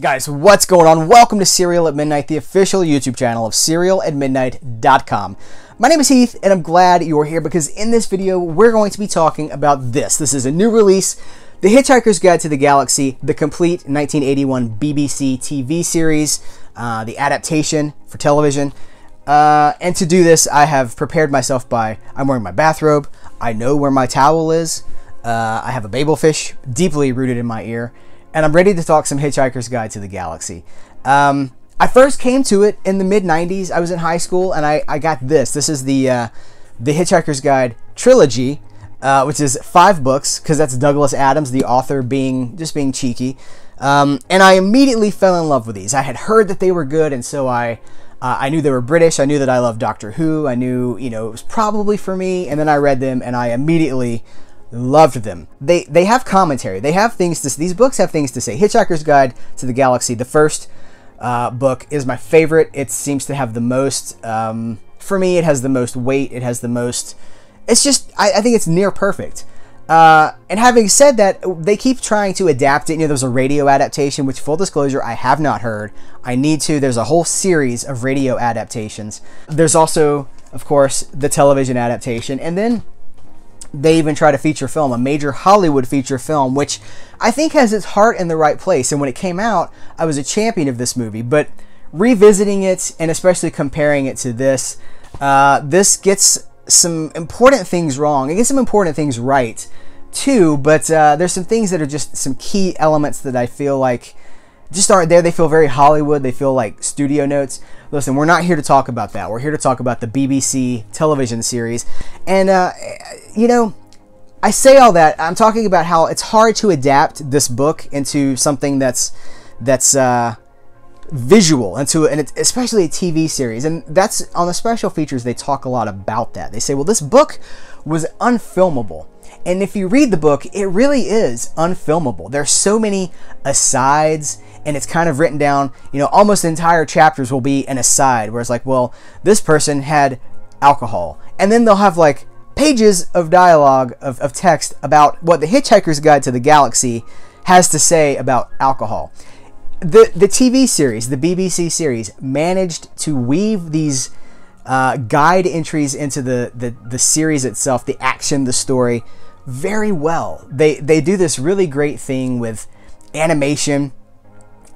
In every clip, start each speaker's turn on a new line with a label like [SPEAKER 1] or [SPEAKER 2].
[SPEAKER 1] Guys, what's going on? Welcome to Cereal at Midnight, the official YouTube channel of cerealatmidnight.com. My name is Heath, and I'm glad you're here because in this video, we're going to be talking about this. This is a new release, The Hitchhiker's Guide to the Galaxy, the complete 1981 BBC TV series, uh, the adaptation for television. Uh, and to do this, I have prepared myself by, I'm wearing my bathrobe, I know where my towel is, uh, I have a babel fish deeply rooted in my ear, and I'm ready to talk some Hitchhiker's Guide to the Galaxy. Um, I first came to it in the mid 90s. I was in high school and I, I got this. This is the, uh, the Hitchhiker's Guide trilogy, uh, which is five books, because that's Douglas Adams, the author, being just being cheeky. Um, and I immediately fell in love with these. I had heard that they were good, and so I. Uh, I knew they were British. I knew that I loved Doctor Who. I knew, you know, it was probably for me. And then I read them and I immediately loved them. They they have commentary. They have things to these books have things to say. Hitchhiker's Guide to the Galaxy, the first uh, book is my favorite. It seems to have the most um, for me. It has the most weight. It has the most. It's just I, I think it's near perfect. Uh, and having said that, they keep trying to adapt it. You know, there's a radio adaptation, which, full disclosure, I have not heard. I need to. There's a whole series of radio adaptations. There's also, of course, the television adaptation. And then they even try to feature film, a major Hollywood feature film, which I think has its heart in the right place. And when it came out, I was a champion of this movie. But revisiting it, and especially comparing it to this, uh, this gets some important things wrong. It gets some important things right, too. But uh, there's some things that are just some key elements that I feel like just aren't there. They feel very Hollywood. They feel like studio notes. Listen, we're not here to talk about that. We're here to talk about the BBC television series. And, uh, you know, I say all that. I'm talking about how it's hard to adapt this book into something that's that's uh, visual into and it's especially a TV series. And that's on the special features. They talk a lot about that. They say, well, this book was unfilmable. And if you read the book, it really is unfilmable. There's so many asides and it's kind of written down, you know, almost entire chapters will be an aside where it's like, well, this person had alcohol. And then they'll have like pages of dialogue, of, of text about what the Hitchhiker's Guide to the Galaxy has to say about alcohol. The, the TV series, the BBC series, managed to weave these uh, guide entries into the, the, the series itself, the action, the story, very well. They, they do this really great thing with animation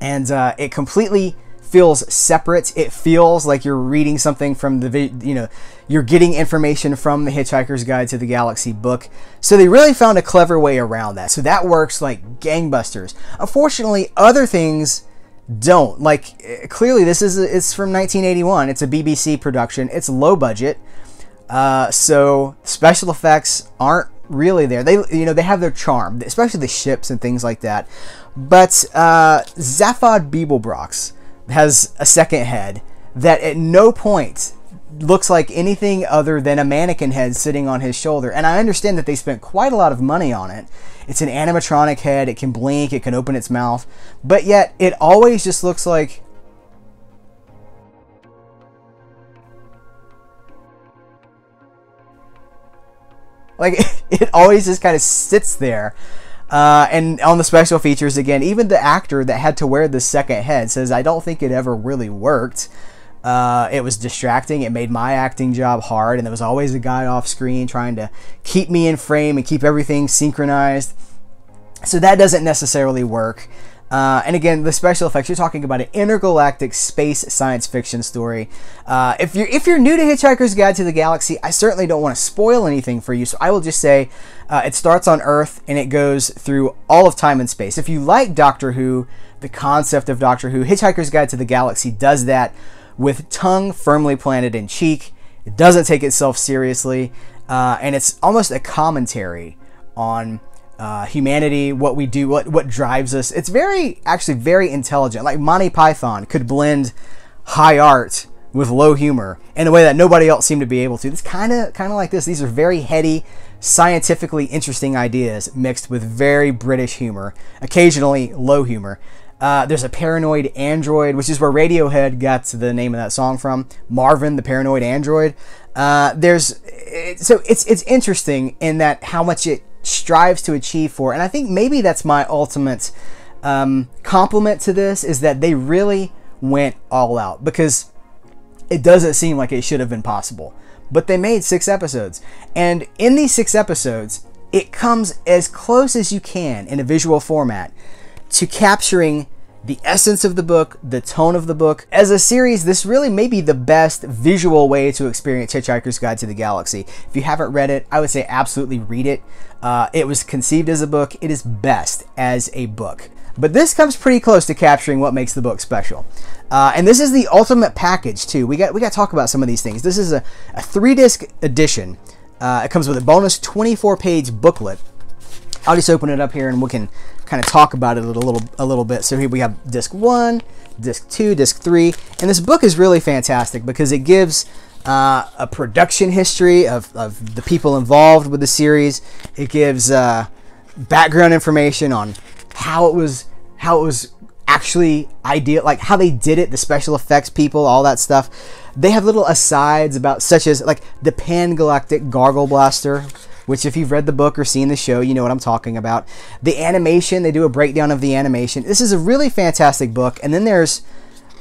[SPEAKER 1] and uh, it completely feels separate. It feels like you're reading something from the, you know, you're getting information from the Hitchhiker's Guide to the Galaxy book. So they really found a clever way around that. So that works like gangbusters. Unfortunately, other things don't. Like eh, clearly, this is it's from 1981. It's a BBC production. It's low budget, uh, so special effects aren't really there. They you know they have their charm, especially the ships and things like that. But uh, Zaphod Beeblebrox has a second head that at no point looks like anything other than a mannequin head sitting on his shoulder. And I understand that they spent quite a lot of money on it. It's an animatronic head, it can blink, it can open its mouth, but yet it always just looks like like it always just kind of sits there uh, and on the special features, again, even the actor that had to wear the second head says, I don't think it ever really worked. Uh, it was distracting. It made my acting job hard, and there was always a guy off screen trying to keep me in frame and keep everything synchronized. So that doesn't necessarily work. Uh, and again, the special effects, you're talking about an intergalactic space science fiction story. Uh, if, you're, if you're new to Hitchhiker's Guide to the Galaxy, I certainly don't want to spoil anything for you, so I will just say uh, it starts on Earth and it goes through all of time and space. If you like Doctor Who, the concept of Doctor Who, Hitchhiker's Guide to the Galaxy does that with tongue firmly planted in cheek. It doesn't take itself seriously, uh, and it's almost a commentary on uh, humanity, what we do, what what drives us. It's very actually very intelligent. Like Monty Python could blend high art with low humor in a way that nobody else seemed to be able to. It's kind of kind of like this. These are very heady, scientifically interesting ideas mixed with very British humor, occasionally low humor. Uh, there's a paranoid android, which is where Radiohead got the name of that song from. Marvin, the paranoid android. Uh, there's it, so it's it's interesting in that how much it strives to achieve for. And I think maybe that's my ultimate um, compliment to this is that they really went all out because it doesn't seem like it should have been possible. But they made six episodes. And in these six episodes, it comes as close as you can in a visual format to capturing the essence of the book, the tone of the book. As a series, this really may be the best visual way to experience Hitchhiker's Guide to the Galaxy. If you haven't read it, I would say absolutely read it. Uh, it was conceived as a book, it is best as a book. But this comes pretty close to capturing what makes the book special. Uh, and this is the ultimate package too. We got we got to talk about some of these things. This is a, a three disc edition. Uh, it comes with a bonus 24 page booklet. I'll just open it up here and we can kind of talk about it a little a little bit. So here we have disc one, disc two, disc three, and this book is really fantastic because it gives uh, a production history of, of the people involved with the series. It gives uh, background information on how it was how it was actually ideal like how they did it the special effects people all that stuff they have little asides about such as like the pan galactic gargle blaster which if you've read the book or seen the show you know what i'm talking about. The animation they do a breakdown of the animation. This is a really fantastic book and then there's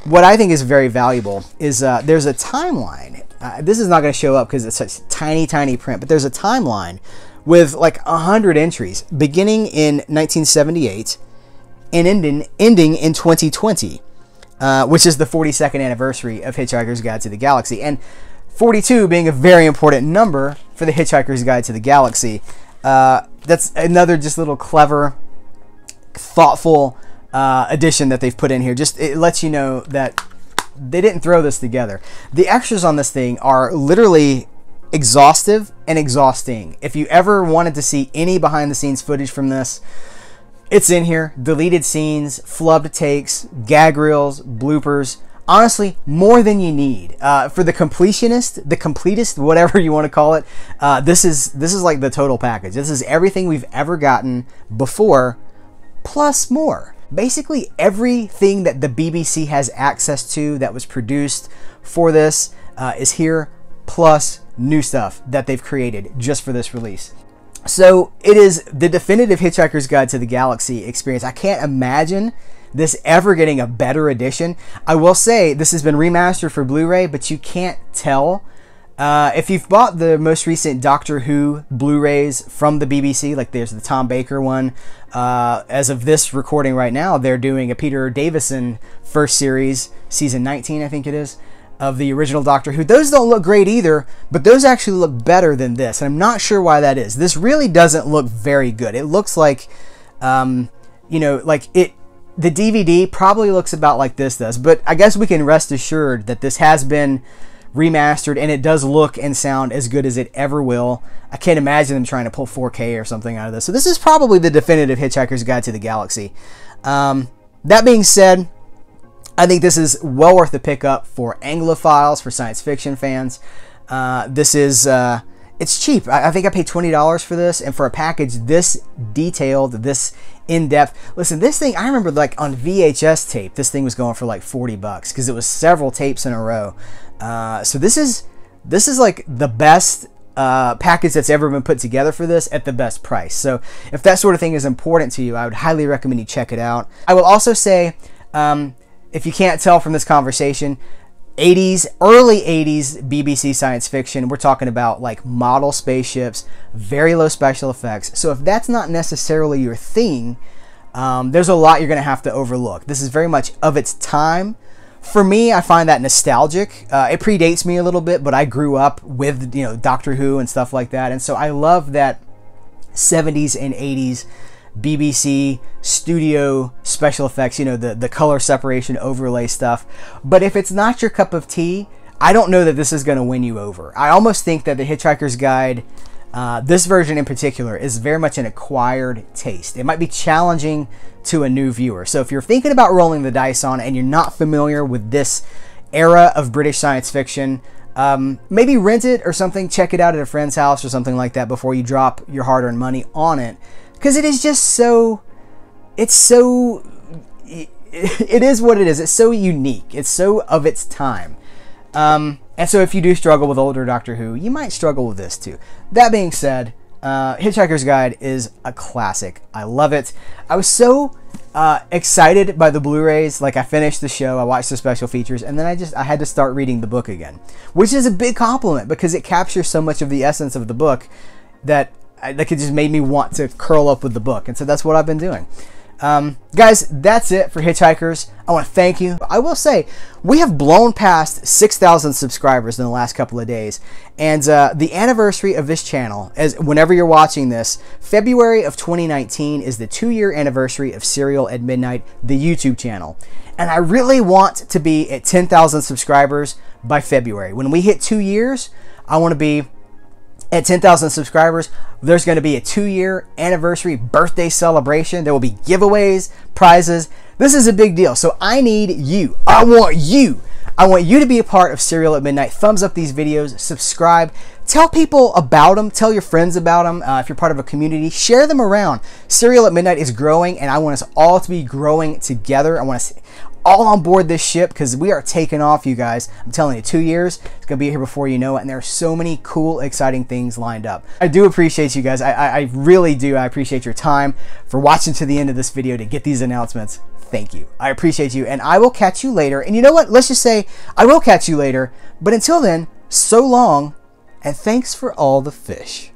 [SPEAKER 1] what i think is very valuable is uh, there's a timeline. Uh, this is not going to show up because it's such tiny tiny print but there's a timeline with like 100 entries beginning in 1978 and ending, ending in 2020, uh, which is the 42nd anniversary of Hitchhiker's Guide to the Galaxy. And 42 being a very important number for the Hitchhiker's Guide to the Galaxy. Uh, that's another just little clever, thoughtful uh, addition that they've put in here. Just it lets you know that they didn't throw this together. The extras on this thing are literally exhaustive and exhausting. If you ever wanted to see any behind the scenes footage from this, it's in here. Deleted scenes, flubbed takes, gag reels, bloopers. Honestly, more than you need uh, for the completionist, the completest whatever you want to call it. Uh, this is this is like the total package. This is everything we've ever gotten before, plus more. Basically, everything that the BBC has access to that was produced for this uh, is here, plus new stuff that they've created just for this release. So it is the definitive Hitchhiker's Guide to the Galaxy experience. I can't imagine this ever getting a better edition. I will say this has been remastered for Blu-ray, but you can't tell. Uh, if you've bought the most recent Doctor Who Blu-rays from the BBC, like there's the Tom Baker one, uh, as of this recording right now, they're doing a Peter Davison first series, season 19, I think it is of the original Doctor Who. Those don't look great either, but those actually look better than this. And I'm not sure why that is. This really doesn't look very good. It looks like, um, you know, like it. The DVD probably looks about like this does, but I guess we can rest assured that this has been remastered and it does look and sound as good as it ever will. I can't imagine them trying to pull 4K or something out of this. So this is probably the definitive Hitchhiker's Guide to the Galaxy. Um, that being said, I think this is well worth the pickup for Anglophiles, for science fiction fans. Uh, this is, uh, it's cheap. I, I, think I paid $20 for this, and for a package this detailed, this in-depth. Listen, this thing, I remember like on VHS tape, this thing was going for like 40 bucks because it was several tapes in a row. Uh, so this is, this is like the best uh, package that's ever been put together for this at the best price. So if that sort of thing is important to you, I would highly recommend you check it out. I will also say, um, if you can't tell from this conversation, 80s, early 80s BBC science fiction, we're talking about like model spaceships, very low special effects. So if that's not necessarily your thing, um, there's a lot you're going to have to overlook. This is very much of its time. For me, I find that nostalgic. Uh, it predates me a little bit, but I grew up with you know Doctor Who and stuff like that, and so I love that 70s and 80s BBC studio special effects, you know, the, the color separation overlay stuff. But if it's not your cup of tea, I don't know that this is going to win you over. I almost think that the Hitchhiker's Guide, uh, this version in particular, is very much an acquired taste. It might be challenging to a new viewer. So if you're thinking about rolling the dice on and you're not familiar with this era of British science fiction, um, maybe rent it or something, check it out at a friend's house or something like that before you drop your hard earned money on it because it is just so it's so it is what it is it's so unique it's so of its time um, and so if you do struggle with older doctor who you might struggle with this too that being said Uh, Hitchhiker's Guide is a classic. I love it. I was so uh, excited by the Blu-rays. Like I finished the show, I watched the special features, and then I just I had to start reading the book again, which is a big compliment because it captures so much of the essence of the book that like it just made me want to curl up with the book, and so that's what I've been doing. Um, guys, that's it for Hitchhikers. I want to thank you. I will say, we have blown past 6,000 subscribers in the last couple of days. And uh, the anniversary of this channel, as whenever you're watching this, February of 2019 is the two-year anniversary of Cereal at Midnight, the YouTube channel. And I really want to be at 10,000 subscribers by February. When we hit two years, I want to be at 10,000 subscribers, there's going to be a two year anniversary birthday celebration. There will be giveaways, prizes. This is a big deal. So I need you. I want you. I want you to be a part of Cereal at Midnight. Thumbs up these videos, subscribe, tell people about them, tell your friends about them. Uh, if you're part of a community, share them around. Cereal at Midnight is growing, and I want us all to be growing together. I want us all on board this ship because we are taking off, you guys. I'm telling you, two years, it's going to be here before you know it. And there are so many cool, exciting things lined up. I do appreciate you guys. I, I, I really do. I appreciate your time for watching to the end of this video to get these announcements. Thank you. I appreciate you. And I will catch you later. And you know what? Let's just say I will catch you later. But until then, so long and thanks for all the fish.